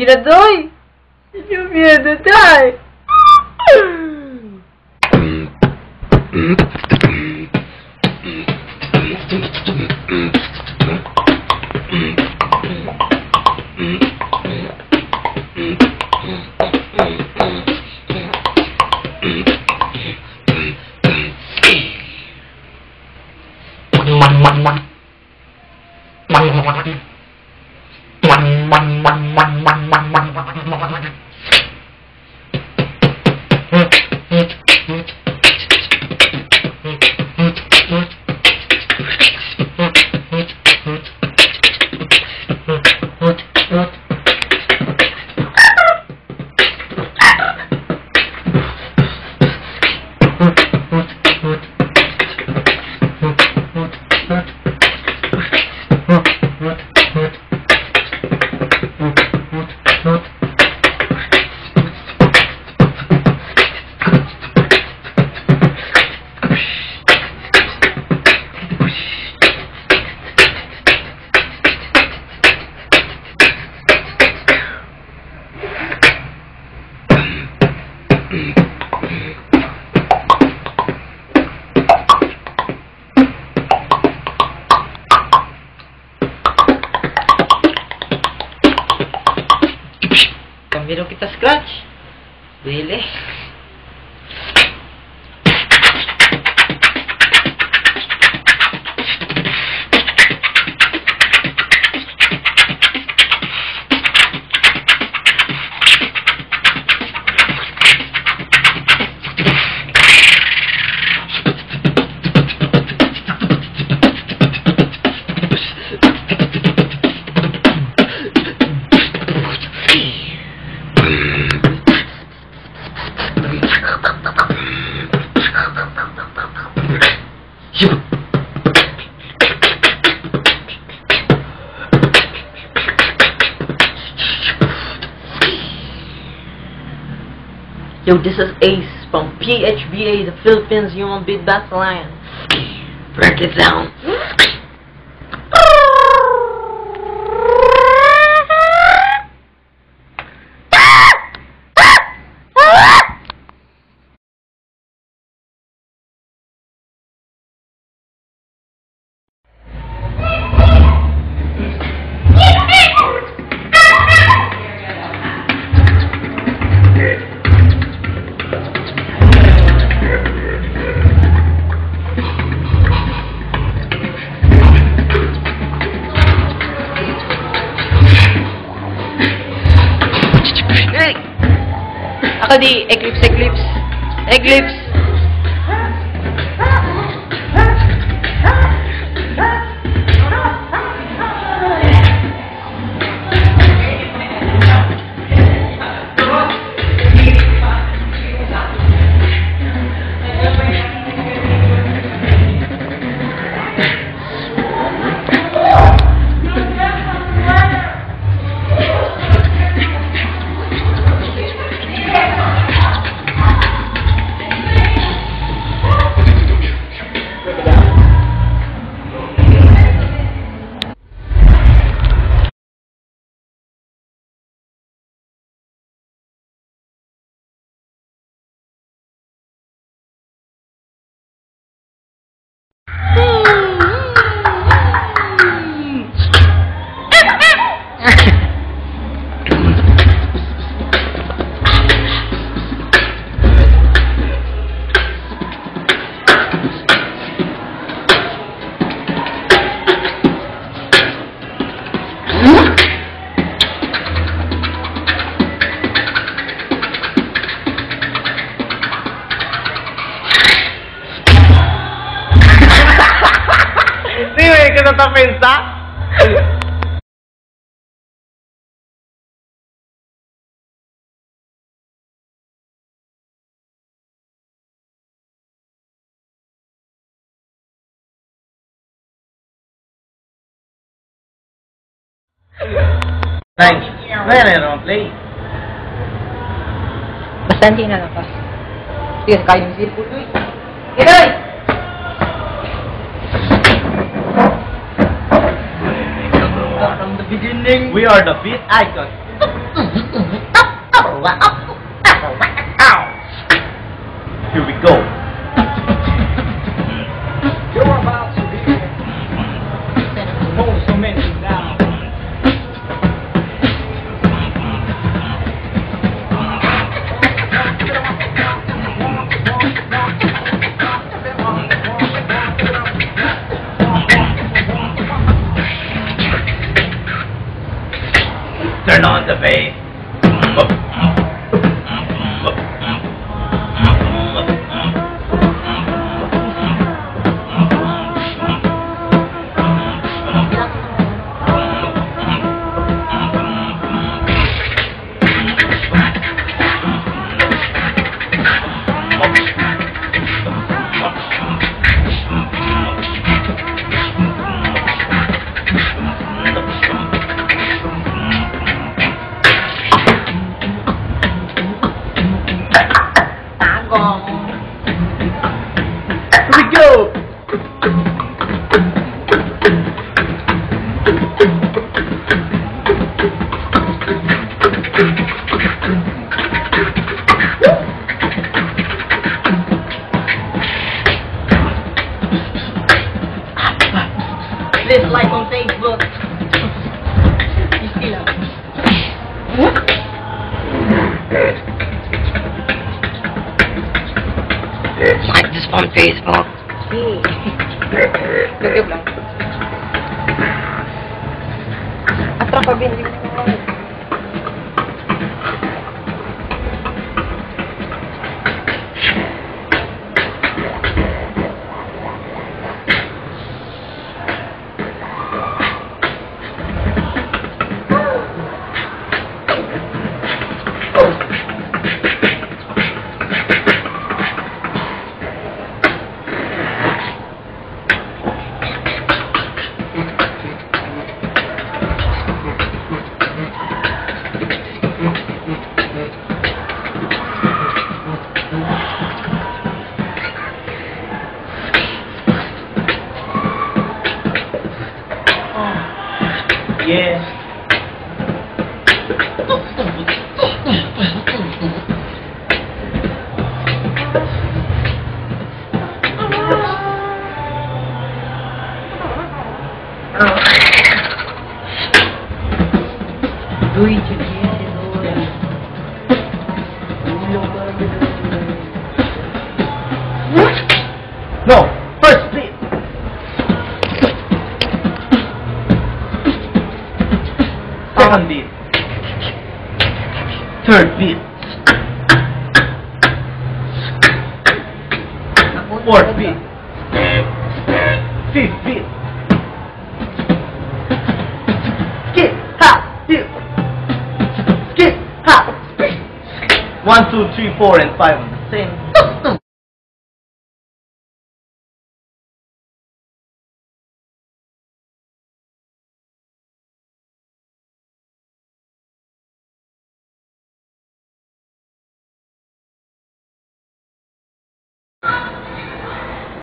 atirador? Que medo, dai! One, one, one. One, one, one. One, one, one, one, one. Kita scratch. Dili. Yo, this is Ace from PHBA, the Philippines You Human Beat Alliance. Break it down. Eclipse, Eclipse. Eclipse. cree que no está pensando? Thanks. Meron, please. Basta hindi na lang pa. Sige, kayo yung circle. Tuloy! Tuloy! beginning, we are the beat icon. 喂嗯 Tagong. Here we go. This like on Facebook. akong Facebook. Lagab lang. Atrapa bin 哎呀动都不 Fourth beat. Fifth beat. Skip, hop. Skip, hop. One, two, three, four, and five on the same.